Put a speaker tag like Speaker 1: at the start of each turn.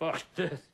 Speaker 1: Fuck this.